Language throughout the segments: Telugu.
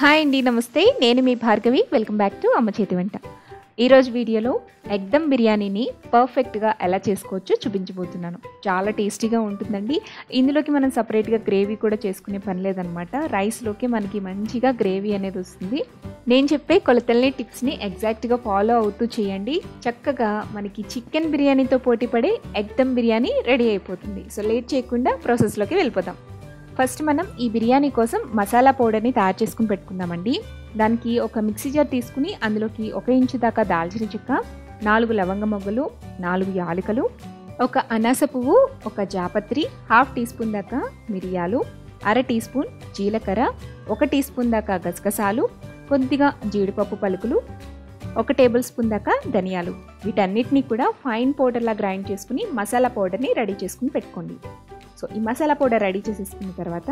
హాయ్ అండి నమస్తే. నేను మీ భార్గవి. వెల్కమ్ బ్యాక్ టు అమ్మ చేతి వంట. ఈరోజు వీడియోలో ఎగ్దమ్ బిర్యానీని పర్ఫెక్ట్గా ఎలా చేసుకోవచ్చో చూపించబోతున్నాను. చాలా టేస్టీగా ఉంటుందండి. ఇందులోకి మనం సపరేట్గా గ్రేవీ కూడా చేసుకునే పని లేదనమాట. రైస్లోకి మనకి మంచిగా గ్రేవీ అనేది వస్తుంది. నేను చెప్పే కొలతల్ని టిప్స్ని ఎగ్జాక్ట్గా ఫాలో అవుతూ చేయండి. చక్కగా మనకి చికెన్ బిర్యానీతో పోటీ పడే ఎగ్దమ్ బిర్యానీ రెడీ అయిపోతుంది. సో లేట్ చేయకుండా ప్రాసెస్లోకి వెళ్ళిపోతాం ఫస్ట్ మనం ఈ బిర్యానీ కోసం మసాలా పౌడర్ని తయారు చేసుకుని పెట్టుకుందామండి. దానికి ఒక మిక్సీ జార్ తీసుకుని అందులోకి ఒక ఇంచు దాకా దాల్చిన చెక్క నాలుగు లవంగ మొగ్గలు నాలుగు యాలకలు ఒక అనాస పువ్వు ఒక జాపత్రి హాఫ్ టీ స్పూన్ దాకా మిరియాలు అర టీ స్పూన్ జీలకర్ర ఒక టీ స్పూన్ దాకా గసగసాలు కొద్దిగా జీడిపప్పు పలుకులు ఒక టేబుల్ స్పూన్ దాకా ధనియాలు. వీటన్నిటిని కూడా ఫైన్ పౌడర్లా గ్రైండ్ చేసుకుని మసాలా పౌడర్ని రెడీ చేసుకుని పెట్టుకోండి. సో ఈ మసాలా పౌడర్ రెడీ చేసేసుకున్న తర్వాత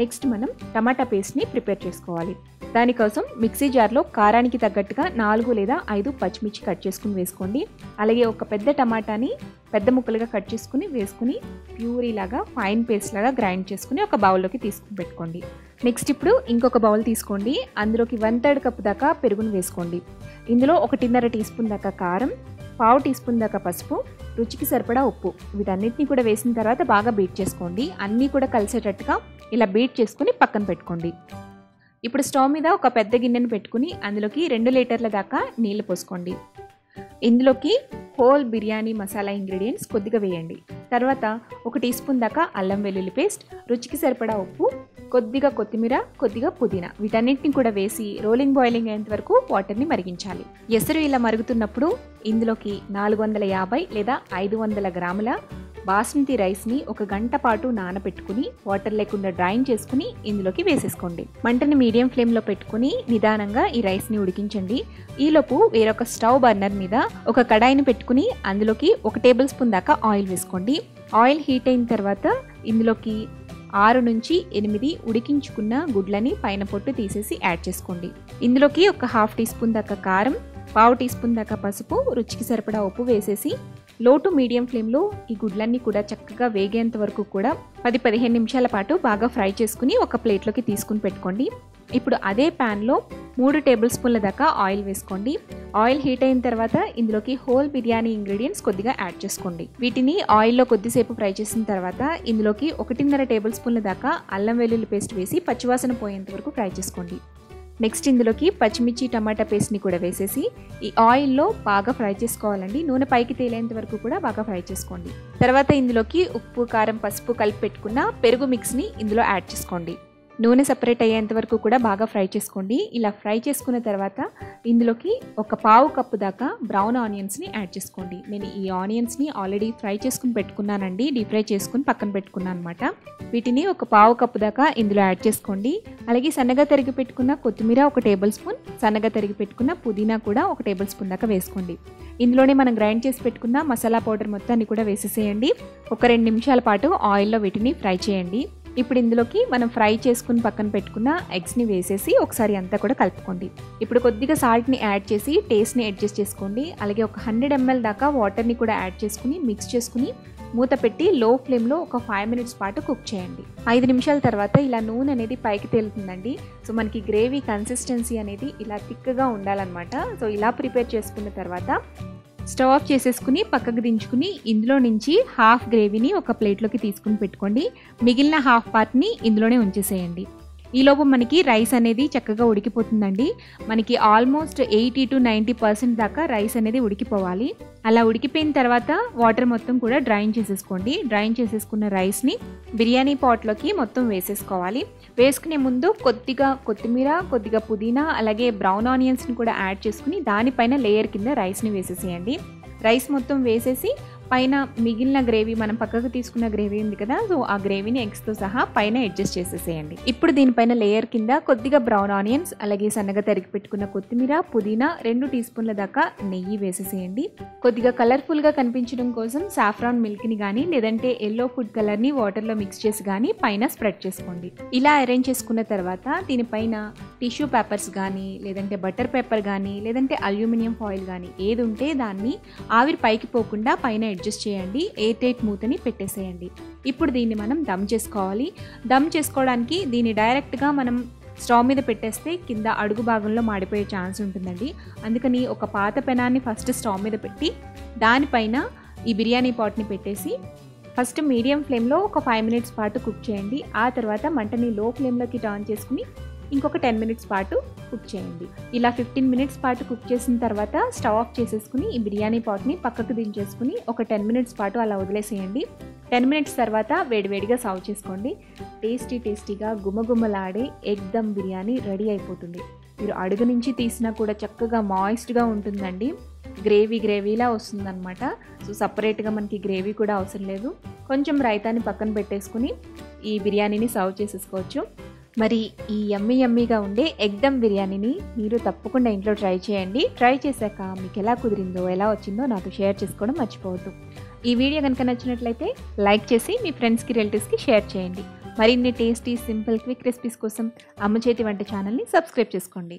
నెక్స్ట్ మనం టమాటా పేస్ట్ని ప్రిపేర్ చేసుకోవాలి. దానికోసం మిక్సీ జార్లో కారానికి తగ్గట్టుగా నాలుగు లేదా ఐదు పచ్చిమిర్చి కట్ చేసుకుని వేసుకోండి. అలాగే ఒక పెద్ద టమాటాని పెద్ద ముక్కలుగా కట్ చేసుకుని వేసుకుని ప్యూరీ లాగా ఫైన్ పేస్ట్ లాగా గ్రైండ్ చేసుకుని ఒక బౌల్లోకి తీసుకుని పెట్టుకోండి. నెక్స్ట్ ఇప్పుడు ఇంకొక బౌల్ తీసుకోండి. అందులోకి వన్ థర్డ్ కప్ దాకా పెరుగును వేసుకోండి. ఇందులో ఒకటిన్నర టీ స్పూన్ దాకా కారం పావు టీ స్పూన్ దాకా పసుపు రుచికి సరిపడా ఉప్పు. వీటన్నిటిని కూడా వేసిన తర్వాత బాగా బీట్ చేసుకోండి. అన్నీ కూడా కలిసేటట్టుగా ఇలా బీట్ చేసుకుని పక్కన పెట్టుకోండి. ఇప్పుడు స్టవ్ మీద ఒక పెద్ద గిన్నెను పెట్టుకుని అందులోకి రెండు లీటర్ల దాకా నీళ్ళు పోసుకోండి. ఇందులోకి హోల్ బిర్యానీ మసాలా ఇంగ్రీడియంట్స్ కొద్దిగా వేయండి. తర్వాత ఒక టీ స్పూన్ దాకా అల్లం వెల్లుల్లి పేస్ట్ రుచికి సరిపడా ఉప్పు కొద్దిగా కొత్తిమీర కొద్దిగా పుదీనా. వీటన్నిటిని కూడా వేసి రోలింగ్ బాయిలింగ్ అయ్యేంత వరకు వాటర్ని మరిగించాలి. ఎసరు ఇలా మరుగుతున్నప్పుడు ఇందులోకి నాలుగు వందల యాభై లేదా ఐదు వందల గ్రాముల బాస్మతి రైస్ని ఒక గంట పాటు నానబెట్టుకుని వాటర్ లేకుండా డ్రైన్ చేసుకుని ఇందులోకి వేసేసుకోండి. మంటని మీడియం ఫ్లేమ్లో పెట్టుకుని నిదానంగా ఈ రైస్ని ఉడికించండి. ఈలోపు వేరొక స్టవ్ బర్నర్ మీద ఒక కడాయిని పెట్టుకుని అందులోకి ఒక టేబుల్ స్పూన్ దాకా ఆయిల్ వేసుకోండి. ఆయిల్ హీట్ అయిన తర్వాత ఇందులోకి ఆరు నుంచి ఎనిమిది ఉడికించుకున్న గుడ్లని పైన పొట్టు తీసేసి యాడ్ చేసుకోండి. ఇందులోకి ఒక హాఫ్ టీ స్పూన్ దాకా కారం పావు టీ స్పూన్ దాకా పసుపు రుచికి సరిపడా ఉప్పు వేసేసి లో టు మీడియం ఫ్లేమ్లో ఈ గుడ్లన్నీ కూడా చక్కగా వేగేంత వరకు కూడా పది పదిహేను నిమిషాల పాటు బాగా ఫ్రై చేసుకుని ఒక ప్లేట్లోకి తీసుకుని పెట్టుకోండి. ఇప్పుడు అదే ప్యాన్లో మూడు టేబుల్ స్పూన్ల దాకా ఆయిల్ వేసుకోండి. ఆయిల్ హీట్ అయిన తర్వాత ఇందులోకి హోల్ బిర్యానీ ఇంగ్రీడియంట్స్ కొద్దిగా యాడ్ చేసుకోండి. వీటిని ఆయిల్లో కొద్దిసేపు ఫ్రై చేసిన తర్వాత ఇందులోకి ఒకటిన్నర టేబుల్ స్పూన్ల దాకా అల్లం వెల్లుల్లి పేస్ట్ వేసి పచ్చివాసన పోయేంత వరకు ఫ్రై చేసుకోండి. నెక్స్ట్ ఇందులోకి పచ్చిమిర్చి టమాటా పేస్ట్ని కూడా వేసేసి ఈ ఆయిల్లో బాగా ఫ్రై చేసుకోవాలండి. నూనె పైకి తేలేంత వరకు కూడా బాగా ఫ్రై చేసుకోండి. తర్వాత ఇందులోకి ఉప్పు కారం పసుపు కలిపి పెట్టుకున్న పెరుగు మిక్స్ని ఇందులో యాడ్ చేసుకోండి. నూనె సపరేట్ అయ్యేంత వరకు కూడా బాగా ఫ్రై చేసుకోండి. ఇలా ఫ్రై చేసుకున్న తర్వాత ఇందులోకి ఒక పావు కప్పు దాకా బ్రౌన్ ఆనియన్స్ని యాడ్ చేసుకోండి. నేను ఈ ఆనియన్స్ని ఆల్రెడీ ఫ్రై చేసుకుని పెట్టుకున్నానండి. డీప్ ఫ్రై చేసుకుని పక్కన పెట్టుకున్నాను అనమాట వీటిని ఒక పావు కప్పు దాకా ఇందులో యాడ్ చేసుకోండి. అలాగే సన్నగా తరిగి పెట్టుకున్న కొత్తిమీర ఒక టేబుల్ స్పూన్ సన్నగా తరిగి పెట్టుకున్న పుదీనా కూడా ఒక టేబుల్ స్పూన్ దాకా వేసుకోండి. ఇందులోనే మనం గ్రైండ్ చేసి పెట్టుకున్న మసాలా పౌడర్ మొత్తాన్ని కూడా వేసేసేయండి. ఒక రెండు నిమిషాల పాటు ఆయిల్లో వీటిని ఫ్రై చేయండి. ఇప్పుడు ఇందులోకి మనం ఫ్రై చేసుకుని పక్కన పెట్టుకున్న ఎగ్స్ని వేసేసి ఒకసారి అంతా కూడా కలుపుకోండి. ఇప్పుడు కొద్దిగా సాల్ట్ని యాడ్ చేసి టేస్ట్ని అడ్జస్ట్ చేసుకోండి. అలాగే ఒక హండ్రెడ్ ఎంఎల్ దాకా వాటర్ని కూడా యాడ్ చేసుకుని మిక్స్ చేసుకుని మూత పెట్టి లో ఫ్లేమ్లో ఒక ఫైవ్ మినిట్స్ పాటు కుక్ చేయండి. ఐదు నిమిషాల తర్వాత ఇలా నూనె అనేది పైకి తేలుతుందండి. సో మనకి గ్రేవీ కన్సిస్టెన్సీ అనేది ఇలా థిక్గా ఉండాలన్నమాట. సో ఇలా ప్రిపేర్ చేసుకున్న తర్వాత స్టవ్ ఆఫ్ చేసేసుకుని పక్కకు దించుకుని ఇందులో నుంచి హాఫ్ గ్రేవీని ఒక ప్లేట్లోకి తీసుకుని పెట్టుకోండి. మిగిలిన హాఫ్ పార్ట్ని ఇందులోనే ఉంచేసేయండి. ఈలోపు మనకి రైస్ అనేది చక్కగా ఉడికిపోతుందండి. మనకి almost eighty to ninety percent దాకా రైస్ అనేది ఉడికిపోవాలి. అలా ఉడికిపోయిన తర్వాత వాటర్ మొత్తం కూడా డ్రైన్ చేసేసుకోండి. డ్రైన్ చేసేసుకున్న రైస్ని బిర్యానీ పాట్లోకి మొత్తం వేసేసుకోవాలి. వేసుకునే ముందు కొద్దిగా కొత్తిమీర కొద్దిగా పుదీనా అలాగే బ్రౌన్ ఆనియన్స్ని కూడా యాడ్ చేసుకుని దానిపైన లేయర్ కింద రైస్ని వేసేసేయండి. రైస్ మొత్తం వేసేసి పైన మిగిలిన గ్రేవీ మనం పక్కకు తీసుకున్న గ్రేవీ ఉంది కదా సో ఆ గ్రేవీని ఎగ్స్తో సహా పైన అడ్జస్ట్ చేసేసేయండి. ఇప్పుడు దీనిపైన లేయర్ కింద కొద్దిగా బ్రౌన్ ఆనియన్స్ అలాగే సన్నగా తరిగి పెట్టుకున్న కొత్తిమీర పుదీనా రెండు టీ స్పూన్ల దాకా నెయ్యి వేసేసేయండి. కొద్దిగా కలర్ఫుల్గా కనిపించడం కోసం సాఫ్రాన్ మిల్క్ని కానీ లేదంటే ఎల్లో ఫుడ్ కలర్ని వాటర్లో మిక్స్ చేసి కానీ పైన స్ప్రెడ్ చేసుకోండి. ఇలా అరేంజ్ చేసుకున్న తర్వాత దీనిపైన టిష్యూ పేపర్స్ కానీ లేదంటే బటర్ పేపర్ కానీ లేదంటే అల్యూమినియం ఫాయిల్ కానీ ఏది ఉంటే దాన్ని ఆవిరి పైకి పోకుండా పైన అడ్జస్ట్ చేయండి ఎయిట్ టైట్ మూతని పెట్టేసేయండి. ఇప్పుడు దీన్ని మనం దమ్ చేసుకోవాలి. దమ్ చేసుకోవడానికి దీన్ని డైరెక్ట్గా మనం స్టవ్ మీద పెట్టేస్తే కింద అడుగు భాగంలో మాడిపోయే ఛాన్స్ ఉంటుందండి. అందుకని ఒక పాత పెనాన్ని ఫస్ట్ స్టవ్ మీద పెట్టి దానిపైన ఈ బిర్యానీ పాట్ని పెట్టేసి ఫస్ట్ మీడియం ఫ్లేమ్లో ఒక ఫైవ్ మినిట్స్ పాటు కుక్ చేయండి. ఆ తర్వాత మంటని లో ఫ్లేమ్లోకి టర్న్ చేసుకుని ఇంకొక టెన్ మినిట్స్ పాటు కుక్ చేయండి. ఇలా ఫిఫ్టీన్ మినిట్స్ పాటు కుక్ చేసిన తర్వాత స్టవ్ ఆఫ్ చేసేసుకుని ఈ బిర్యానీ పాట్ని పక్కకు దించేసుకుని ఒక టెన్ మినిట్స్ పాటు అలా వదిలేసేయండి. టెన్ మినిట్స్ తర్వాత వేడివేడిగా సర్వ్ చేసుకోండి. టేస్టీ టేస్టీగా గుమగుమలాడే ఎగ్ దమ్ బిర్యానీ రెడీ అయిపోతుంది. మీరు అడుగు నుంచి తీసినా కూడా చక్కగా మాయిస్ట్గా ఉంటుందండి. గ్రేవీ గ్రేవీలా వస్తుందన్నమాట. సో సపరేట్గా మనకి గ్రేవీ కూడా అవసరం లేదు. కొంచెం రైతాన్ని పక్కన పెట్టేసుకుని ఈ బిర్యానీని సర్వ్ చేసేసుకోవచ్చు. మరి ఈ యమ్మీ యమ్మీగా ఉండే ఎగ్ దమ్ బిర్యానీని మీరు తప్పకుండా ఇంట్లో ట్రై చేయండి. ట్రై చేశాక మీకు ఎలా కుదిరిందో ఎలా వచ్చిందో నాతో షేర్ చేసుకోవడం మర్చిపోవద్దు. ఈ వీడియో కనుక నచ్చినట్లయితే లైక్ చేసి మీ ఫ్రెండ్స్కి రిలేటివ్స్కి షేర్ చేయండి. మరిన్ని టేస్టీ సింపుల్ క్విక్ రెసిపీస్ కోసం అమ్మ చేతి వంట ఛానల్ని సబ్స్క్రైబ్ చేసుకోండి.